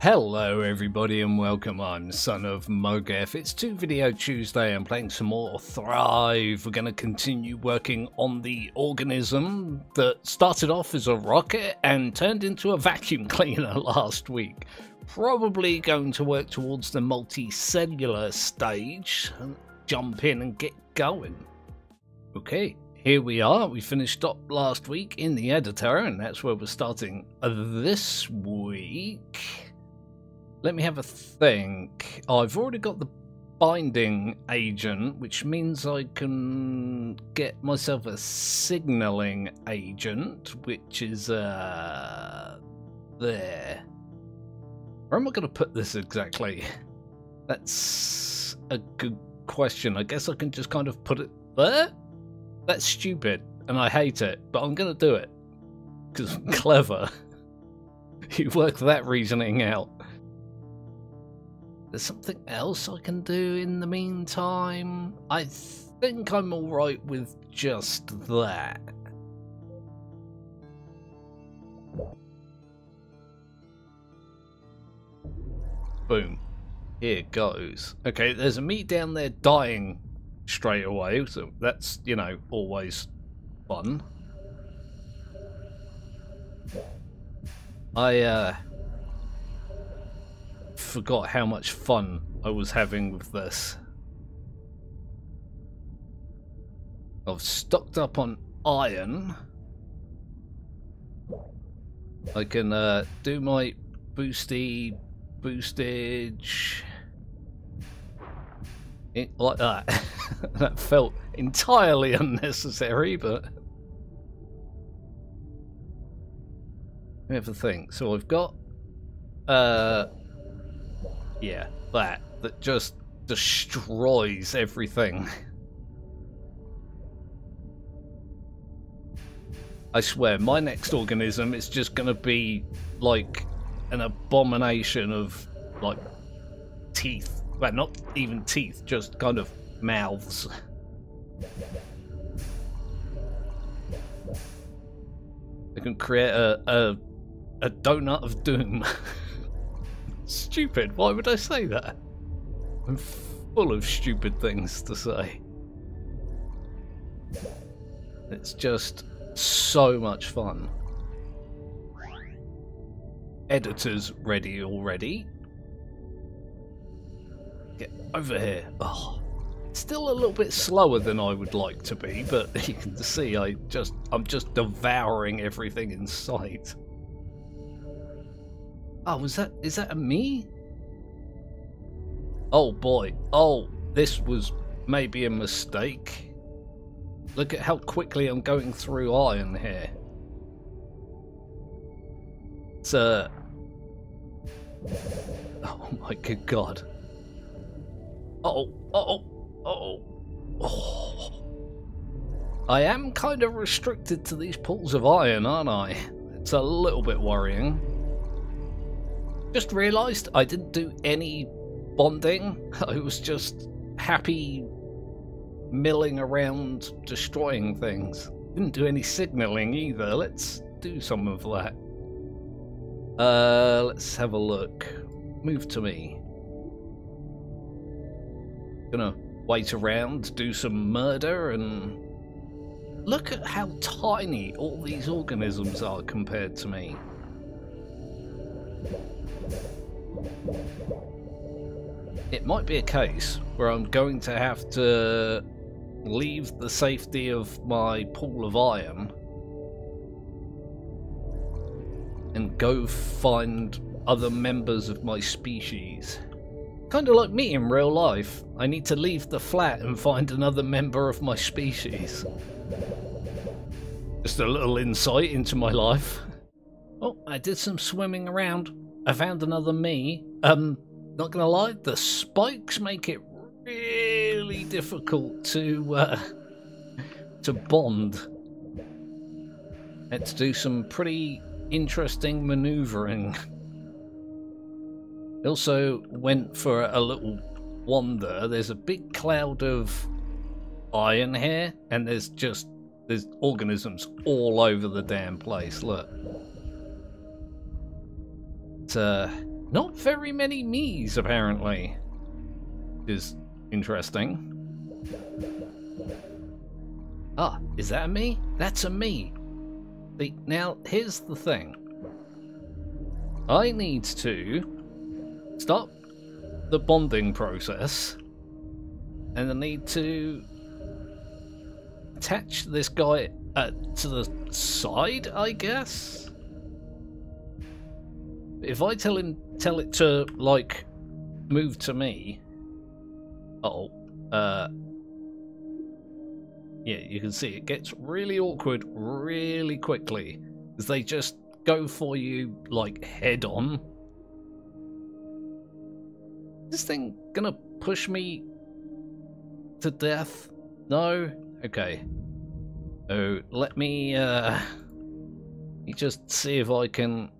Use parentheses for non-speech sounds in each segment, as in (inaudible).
Hello everybody and welcome, I'm Son of Mowgef. It's 2 Video Tuesday, I'm playing some more Thrive. We're going to continue working on the organism that started off as a rocket and turned into a vacuum (laughs) cleaner last week. Probably going to work towards the multicellular stage, jump in and get going. Okay, here we are. We finished up last week in the editor and that's where we're starting this week. Let me have a think. I've already got the binding agent, which means I can get myself a signaling agent, which is uh there. Where am I going to put this exactly? That's a good question. I guess I can just kind of put it there. That's stupid, and I hate it, but I'm going to do it because I'm (laughs) clever. you work that reasoning out. There's something else I can do in the meantime. I think I'm alright with just that. Boom. Here goes. Okay, there's a meat down there dying straight away, so that's, you know, always fun. I, uh, forgot how much fun I was having with this. I've stocked up on iron. I can uh, do my boosty boostage it, like that. (laughs) that felt entirely (laughs) unnecessary, but think. So I've got uh, yeah, that. That just destroys everything. I swear, my next organism is just gonna be like an abomination of like teeth. Well, not even teeth, just kind of mouths. I can create a, a, a donut of doom. (laughs) Stupid. Why would I say that? I'm full of stupid things to say. It's just so much fun. Editors ready already. Get over here. Oh, still a little bit slower than I would like to be, but (laughs) you can see I just I'm just devouring everything in sight. Oh, was that... Is that a me? Oh, boy. Oh, this was maybe a mistake. Look at how quickly I'm going through iron here. It's uh... Oh my good god. Oh, oh, oh. Oh. I am kind of restricted to these pools of iron, aren't I? It's a little bit worrying. Just realised I didn't do any bonding. (laughs) I was just happy milling around destroying things. Didn't do any signalling either. Let's do some of that. Uh, let's have a look. Move to me. Gonna wait around, do some murder, and look at how tiny all these organisms are compared to me. It might be a case where I'm going to have to leave the safety of my pool of iron and go find other members of my species. Kind of like me in real life. I need to leave the flat and find another member of my species. Just a little insight into my life. Oh, I did some swimming around. I found another me. Um, not gonna lie, the spikes make it really difficult to uh, to bond. Let's do some pretty interesting manoeuvring. Also went for a little wander. There's a big cloud of iron here, and there's just there's organisms all over the damn place. Look. Uh, not very many me's, apparently. Is interesting. Ah, is that a me? That's a me. The, now, here's the thing. I need to stop the bonding process and I need to attach this guy uh, to the side, I guess? If I tell him, tell it to, like, move to me... Uh oh, uh... Yeah, you can see it gets really awkward really quickly. As they just go for you, like, head on. This thing gonna push me to death? No? Okay. Oh, let me, uh... Let me just see if I can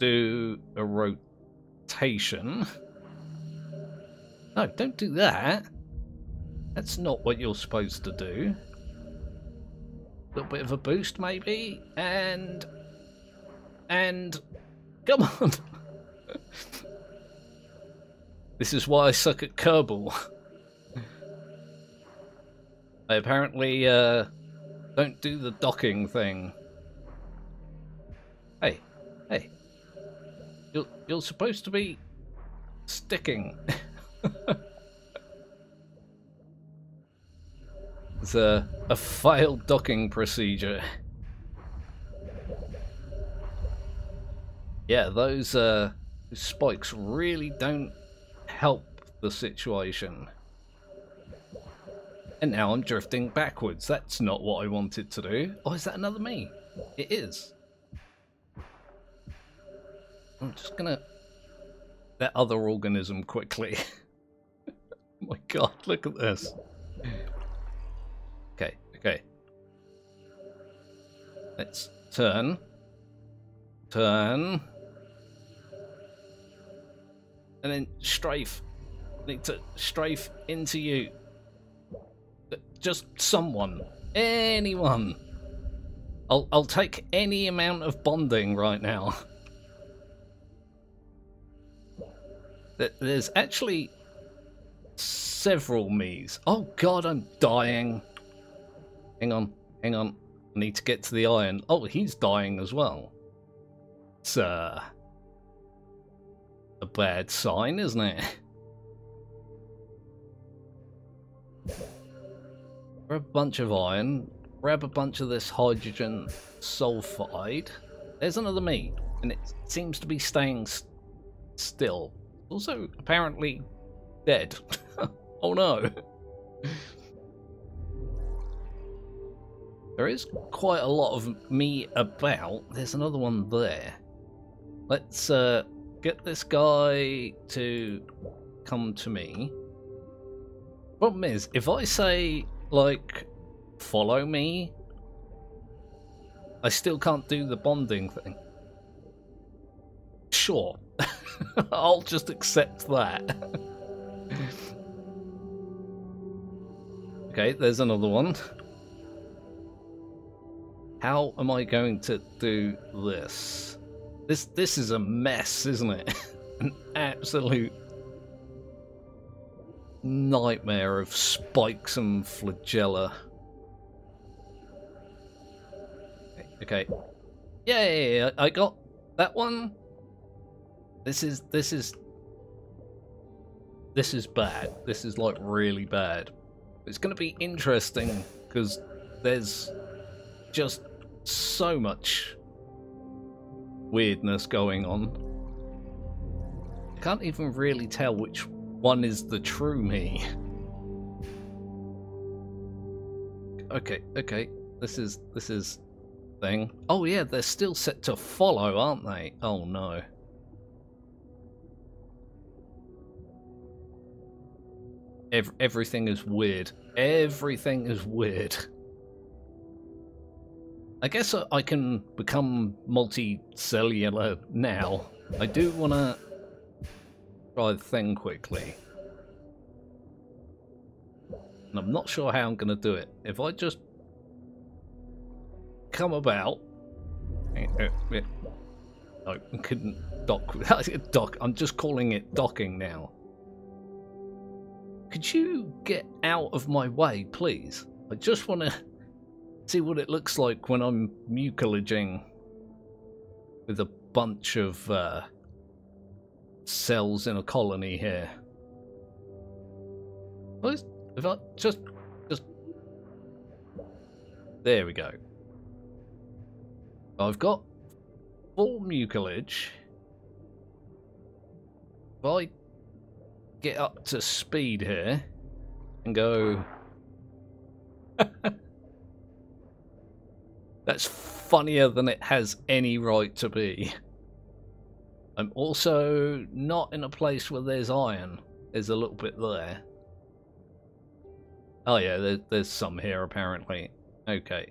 do a rotation. No, don't do that. That's not what you're supposed to do. A little bit of a boost, maybe, and... And... Come on! (laughs) this is why I suck at Kerbal. (laughs) I apparently uh, don't do the docking thing. Hey, hey. You're, you're supposed to be sticking. it's a, a failed docking procedure. Yeah, those uh, spikes really don't help the situation. And now I'm drifting backwards. That's not what I wanted to do. Oh, is that another me? It is. I'm just gonna... That other organism quickly. (laughs) oh my god, look at this. Okay, okay. Let's turn. Turn. And then strafe. Need to strafe into you. Just someone. Anyone. I'll, I'll take any amount of bonding right now. (laughs) There's actually several me's. Oh god, I'm dying. Hang on, hang on. I need to get to the iron. Oh, he's dying as well. It's uh, a bad sign, isn't it? Grab a bunch of iron, grab a bunch of this hydrogen sulfide. There's another me, and it seems to be staying st still. Also, apparently dead. (laughs) oh no. There is quite a lot of me about. There's another one there. Let's uh, get this guy to come to me. Problem is, if I say like, follow me, I still can't do the bonding thing. Sure. (laughs) I'll just accept that. (laughs) okay, there's another one. How am I going to do this? This this is a mess, isn't it? (laughs) An absolute nightmare of spikes and flagella. Okay. Yay! I got that one. This is this is this is bad. This is like really bad. It's going to be interesting because there's just so much weirdness going on. I can't even really tell which one is the true me. Okay, okay. This is this is thing. Oh yeah, they're still set to follow, aren't they? Oh no. Ev everything is weird. Everything is weird. I guess I can become multicellular now. I do want to try the thing quickly. And I'm not sure how I'm going to do it. If I just come about... (laughs) I couldn't dock. (laughs) dock. I'm just calling it docking now. Could you get out of my way, please? I just want to see what it looks like when I'm mucilaging with a bunch of uh, cells in a colony here. If I just, just, there we go. I've got full mucilage. If I get up to speed here and go. (laughs) That's funnier than it has any right to be. I'm also not in a place where there's iron. There's a little bit there. Oh yeah, there, there's some here apparently. Okay.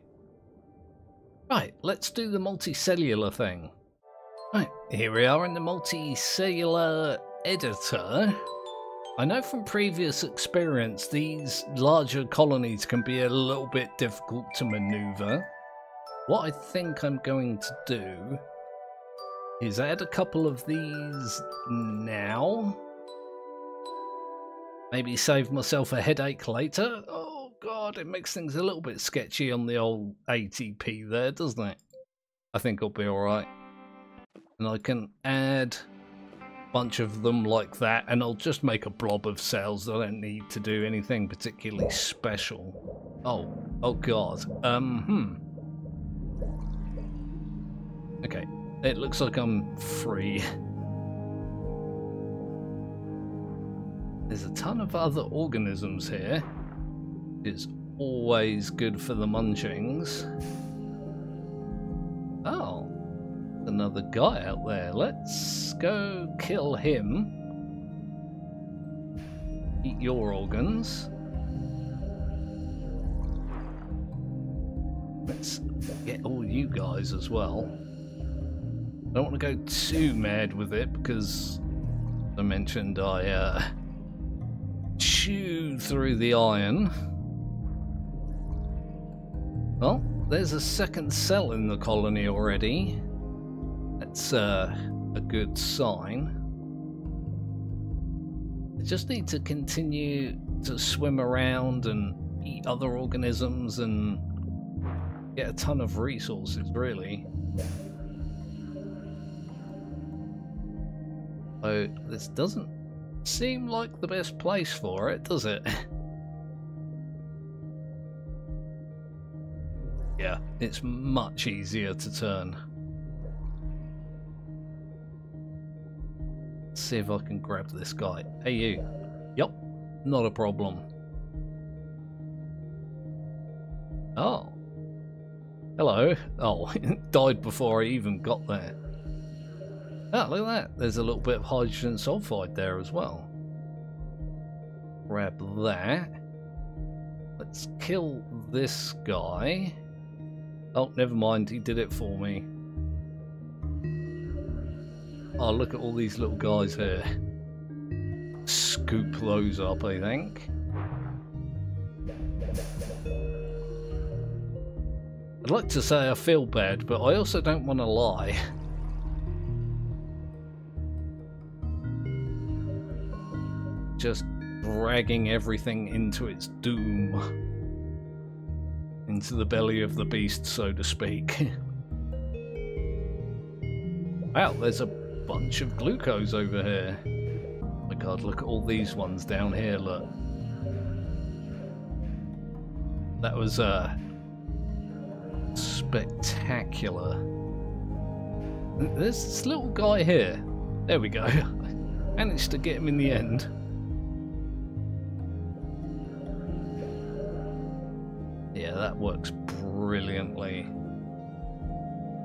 Right, let's do the multicellular thing. Right, here we are in the multicellular editor. I know from previous experience these larger colonies can be a little bit difficult to maneuver. What I think I'm going to do is add a couple of these now. Maybe save myself a headache later. Oh god, it makes things a little bit sketchy on the old ATP there, doesn't it? I think I'll be alright. And I can add bunch of them like that and I'll just make a blob of cells. I don't need to do anything particularly special. Oh, oh god. Um, hmm. Okay, it looks like I'm free. There's a ton of other organisms here. It's always good for the munchings. Another guy out there. Let's go kill him. Eat your organs. Let's get all you guys as well. I don't want to go too mad with it because I mentioned I uh, chew through the iron. Well, there's a second cell in the colony already. That's uh, a good sign. I just need to continue to swim around and eat other organisms and get a ton of resources, really. So this doesn't seem like the best place for it, does it? (laughs) yeah, it's much easier to turn. Let's see if I can grab this guy. Hey you. Yep, not a problem. Oh. Hello. Oh, (laughs) died before I even got there. Ah, look at that. There's a little bit of hydrogen sulfide there as well. Grab that. Let's kill this guy. Oh, never mind. He did it for me. Oh, look at all these little guys here. Scoop those up, I think. I'd like to say I feel bad, but I also don't want to lie. just dragging everything into its doom. Into the belly of the beast, so to speak. (laughs) wow, there's a bunch of glucose over here. My god, look at all these ones down here, look. That was, uh, spectacular. There's this little guy here. There we go. (laughs) Managed to get him in the end. Yeah, that works brilliantly.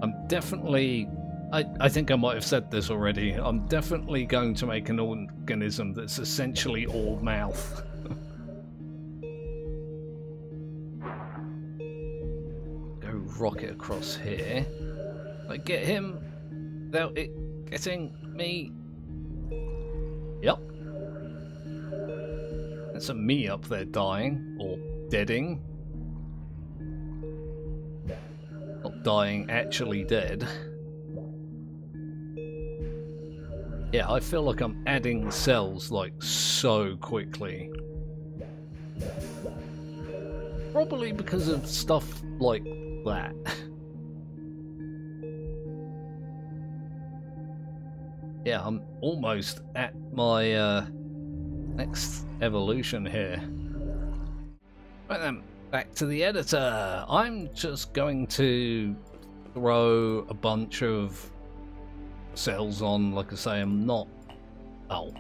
I'm definitely... I, I think I might have said this already. I'm definitely going to make an organism that's essentially all mouth. (laughs) Go rocket across here. Like, get him without it getting me. Yep. That's a me up there dying, or deading. Not dying actually dead. Yeah, I feel like I'm adding cells like so quickly. Probably because of stuff like that. (laughs) yeah, I'm almost at my uh, next evolution here. Right then, back to the editor. I'm just going to throw a bunch of cells on. Like I say, I'm not. Oh.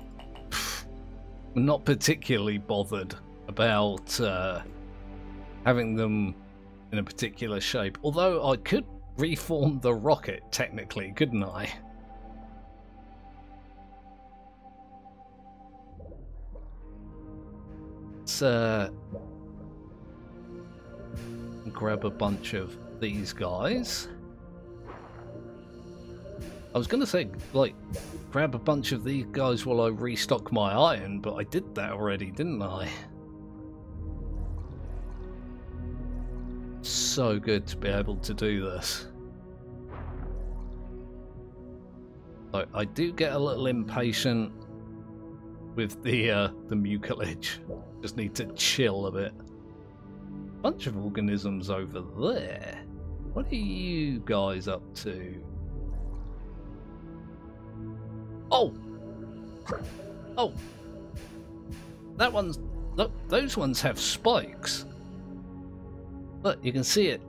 I'm not particularly bothered about uh, having them in a particular shape. Although I could reform the rocket, technically, couldn't I? Let's uh, grab a bunch of these guys. I was going to say, like, grab a bunch of these guys while I restock my iron, but I did that already, didn't I? So good to be able to do this. Like, I do get a little impatient with the uh, the mucilage. Just need to chill a bit. Bunch of organisms over there. What are you guys up to? Oh! Oh! That one's... Look, those ones have spikes. Look, you can see it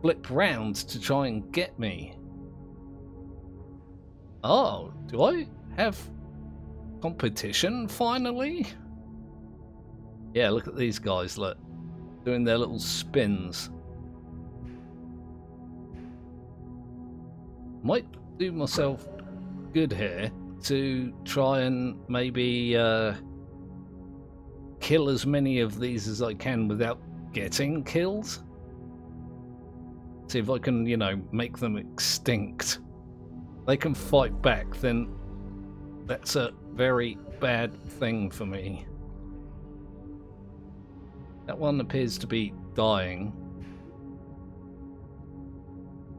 flip round to try and get me. Oh, do I have competition finally? Yeah, look at these guys, look. Doing their little spins. Might do myself good here to try and maybe uh, kill as many of these as I can without getting killed. See if I can, you know, make them extinct. They can fight back, then that's a very bad thing for me. That one appears to be dying.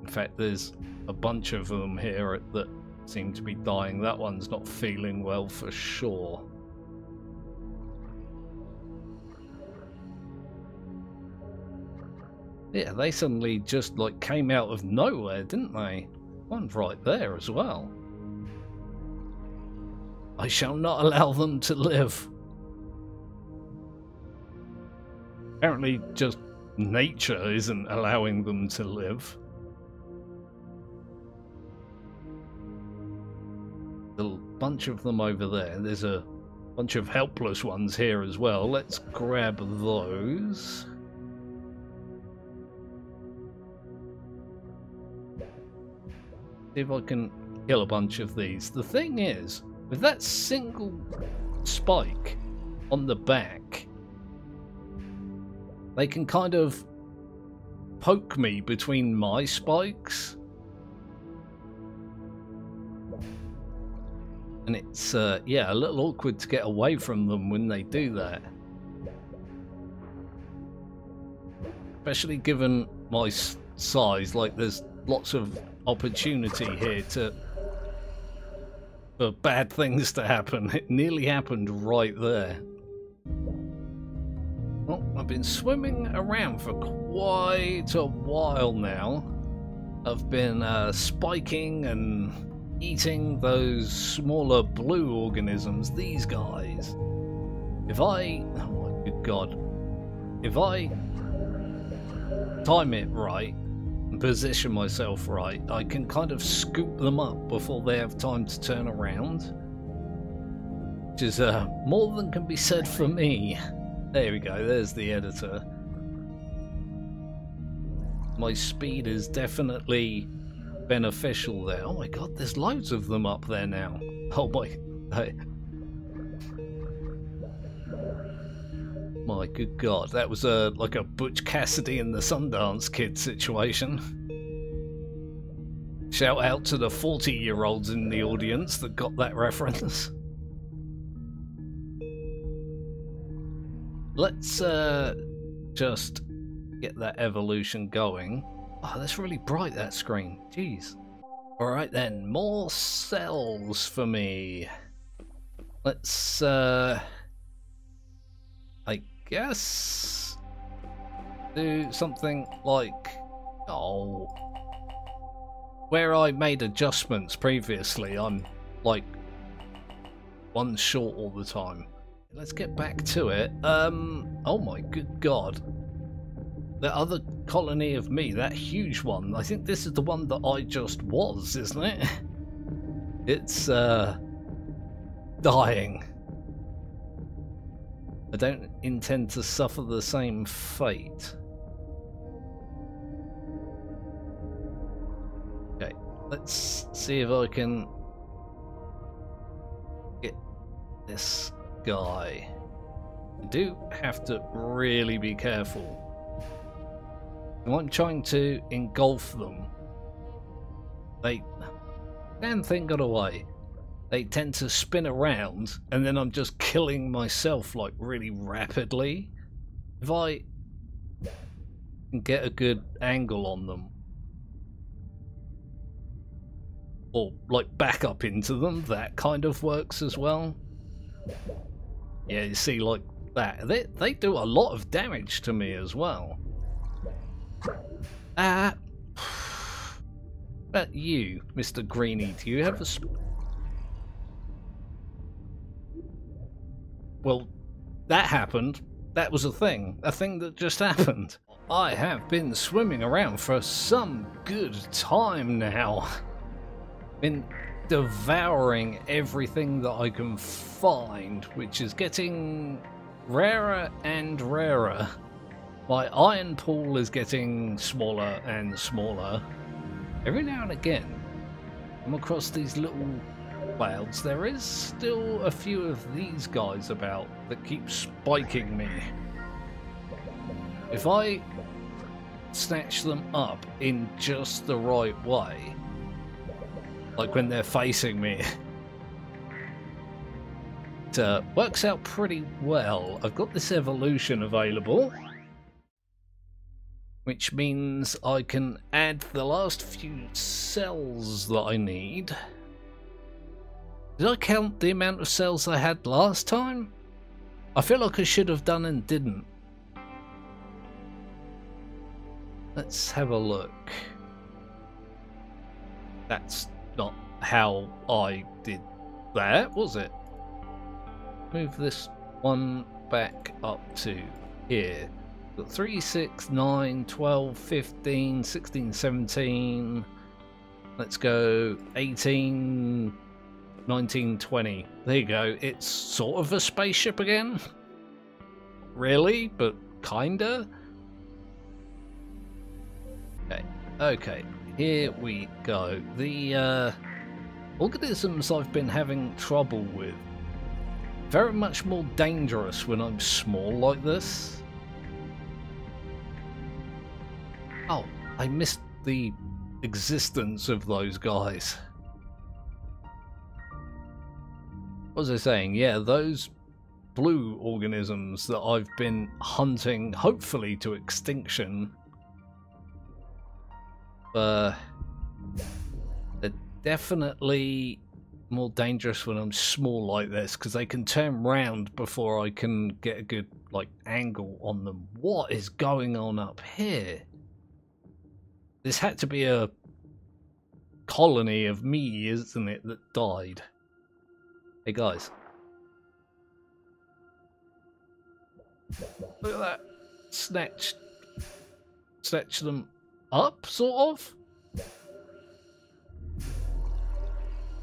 In fact, there's a bunch of them here at that seem to be dying. That one's not feeling well for sure. Yeah, they suddenly just like came out of nowhere, didn't they? One right there as well. I shall not allow them to live. Apparently just nature isn't allowing them to live. Bunch of them over there. There's a bunch of helpless ones here as well. Let's grab those. See if I can kill a bunch of these. The thing is, with that single spike on the back, they can kind of poke me between my spikes and it's uh, yeah a little awkward to get away from them when they do that. Especially given my size like there's lots of opportunity here to for bad (laughs) things to happen. It nearly happened right there. Well I've been swimming around for quite a while now. I've been uh, spiking and eating those smaller blue organisms, these guys. If I... Oh my good god. If I time it right and position myself right, I can kind of scoop them up before they have time to turn around. Which is uh, more than can be said for me. There we go, there's the editor. My speed is definitely beneficial there. Oh my god, there's loads of them up there now. Oh my... Hey. My good god, that was a like a Butch Cassidy and the Sundance Kid situation. Shout out to the 40 year olds in the audience that got that reference. Let's uh, just get that evolution going. Oh, that's really bright, that screen. Jeez. Alright then, more cells for me. Let's, uh... I guess... Do something like... Oh... Where I made adjustments previously, I'm, like, one short all the time. Let's get back to it. Um, oh my good god. The other colony of me, that huge one, I think this is the one that I just was, isn't it? (laughs) It's, uh, dying. I don't intend to suffer the same fate. Okay, let's see if I can get this guy. I do have to really be careful. I'm trying to engulf them. They... Damn thing got away. They tend to spin around, and then I'm just killing myself, like, really rapidly. If I can get a good angle on them, or, like, back up into them, that kind of works as well. Yeah, you see, like that. They, they do a lot of damage to me as well. Ah. But you, Mr. Greeny, do you have a... well, that happened. That was a thing. A thing that just happened. I have been swimming around for some good time now. Been devouring everything that I can find, which is getting rarer and rarer. My iron pool is getting smaller and smaller. Every now and again, I'm across these little clouds. There is still a few of these guys about that keep spiking me. If I snatch them up in just the right way, like when they're facing me. it uh, works out pretty well. I've got this evolution available, which means I can add the last few cells that I need. Did I count the amount of cells I had last time? I feel like I should have done and didn't. Let's have a look. That's not how I did that, was it? Move this one back up to here. Got 3, 6, 9, 12, 15, 16, 17. Let's go 18, 19, 20. There you go. It's sort of a spaceship again. really? But kinda? Okay. Okay here we go. The uh, organisms I've been having trouble with. Very much more dangerous when I'm small like this. Oh, I missed the existence of those guys. What was I saying? Yeah, those blue organisms that I've been hunting, hopefully to extinction, uh, they're definitely more dangerous when I'm small like this because they can turn round before I can get a good like angle on them. What is going on up here? This had to be a colony of me, isn't it, that died? Hey guys. Look at that. Snatched. Snatch them up, sort of?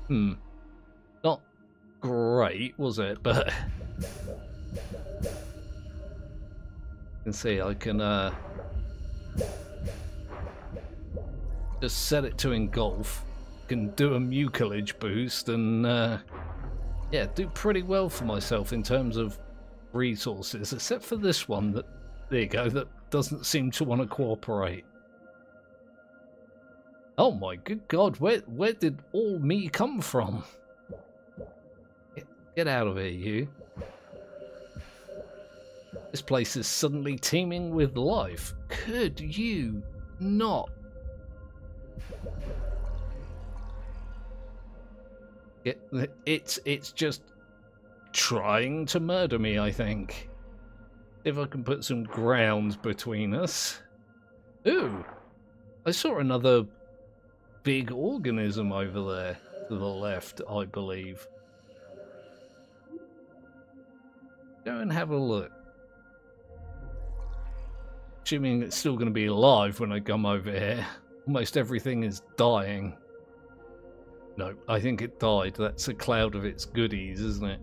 Hmm. Not great, was it? But... (laughs) you can see I can, uh... Just set it to engulf. Can do a mucilage boost and, uh... Yeah, do pretty well for myself in terms of resources, except for this one that, there you go, that doesn't seem to want to cooperate. Oh my good god, where where did all me come from? Get, get out of here, you. This place is suddenly teeming with life. Could you not? It's it's just trying to murder me, I think. If I can put some ground between us. Ooh, I saw another big organism over there to the left, I believe. Go and have a look. Assuming it's still going to be alive when I come over here. Almost everything is dying. No, I think it died. That's a cloud of its goodies, isn't it?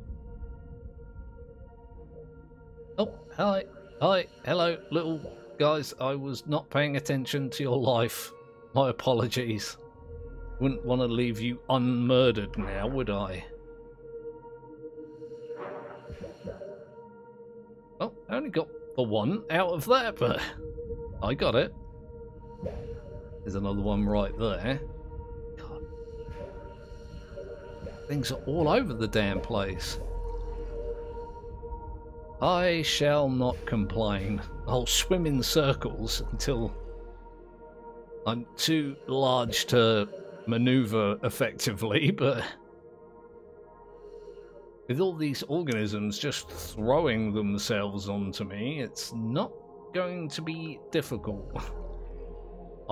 Oh, hi. Hi. Hello, little guys. I was not paying attention to your life. My apologies. Wouldn't want to leave you unmurdered now, would I? Oh, I only got the one out of there, but I got it. There's another one right there. God. Things are all over the damn place. I shall not complain. I'll swim in circles until I'm too large to maneuver effectively, (laughs) but with all these organisms just throwing themselves onto me, it's not going to be difficult. (laughs)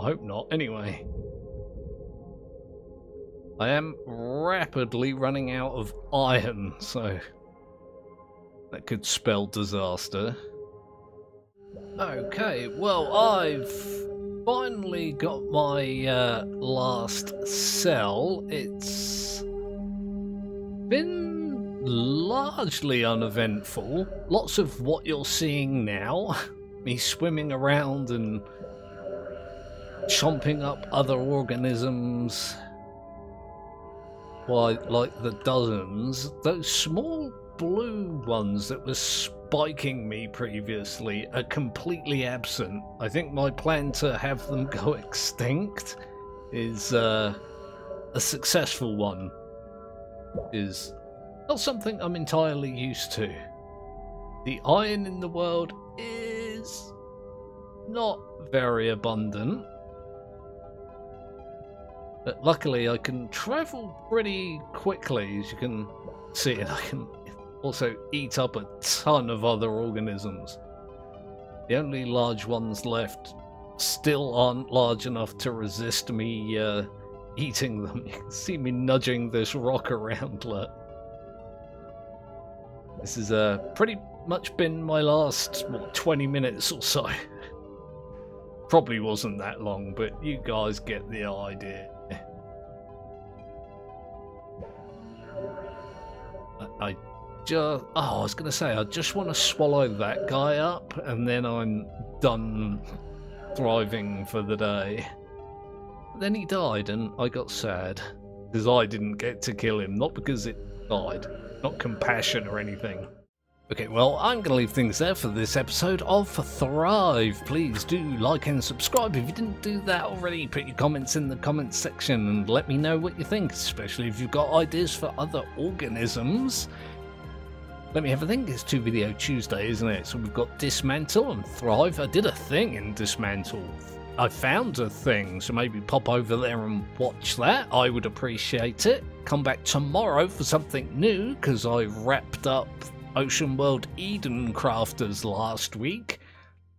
I hope not, anyway. I am rapidly running out of iron, so that could spell disaster. Okay, well, I've finally got my uh, last cell. It's been largely uneventful. Lots of what you're seeing now. (laughs) Me swimming around and chomping up other organisms. Why, like the dozens. Those small blue ones that were spiking me previously are completely absent. I think my plan to have them go (laughs) extinct is uh, a successful one. Is not something I'm entirely used to. The iron in the world is not very abundant. But luckily I can travel pretty quickly, as you can see, and I can also eat up a ton of other organisms. The only large ones left still aren't large enough to resist me uh, eating them. (laughs) You can see me nudging this rock around, look. This has uh, pretty much been my last, what, 20 minutes or so. (laughs) Probably wasn't that long, but you guys get the idea. I just... Oh, I was going to say, I just want to swallow that guy up, and then I'm done thriving for the day. Then he died, and I got sad. Because I didn't get to kill him, not because it died. Not compassion or anything. Okay, well, I'm going to leave things there for this episode of Thrive. Please do like and subscribe if you didn't do that already. Put your comments in the comments section and let me know what you think, especially if you've got ideas for other organisms. Let me have a think. It's two video Tuesday, isn't it? So we've got Dismantle and Thrive. I did a thing in Dismantle. I found a thing, so maybe pop over there and watch that. I would appreciate it. Come back tomorrow for something new, because I wrapped up Ocean World Eden Crafters last week.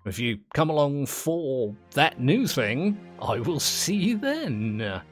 If you come along for that new thing, I will see you then.